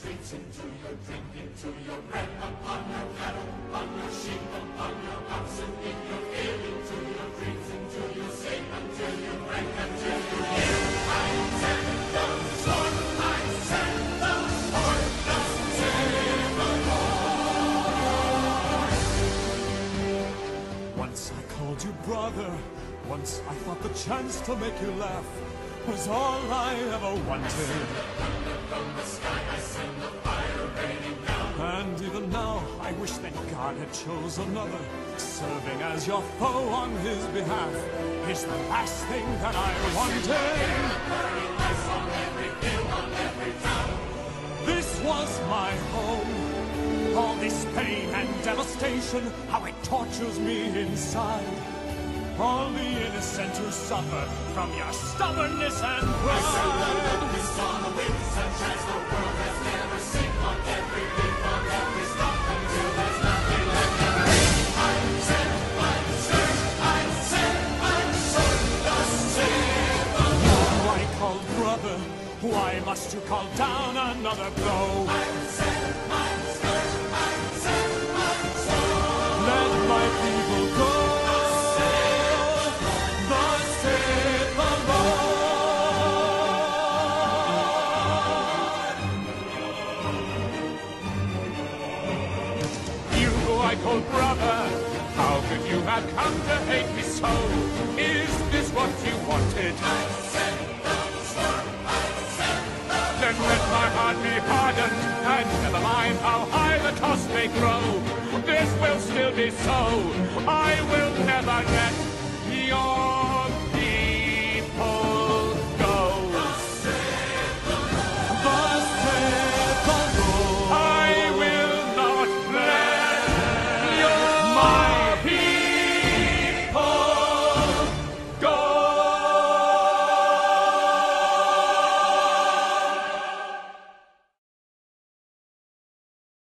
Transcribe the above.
streets, into your drink, into your bread, upon your cattle, on your sheep, upon your oxen, in your field, into your dreams, into your sleep, until you break, until you hear. I said the Lord, I said the Lord, thus the Lord. Once I called you brother, once I thought the chance to make you laugh was all I ever wanted. And even now, I wish that God had chose another. Serving as your foe on his behalf is the last thing that I wanted. This was my home. All this pain and devastation, how it tortures me inside. All the innocent who suffer from your stubbornness and Brother, why must you call down another blow? Let my people go. I call brother, how could you have come to hate me so? Is this what you wanted? Heart be hardened, and never mind how high the cost may grow. This will still be so. I will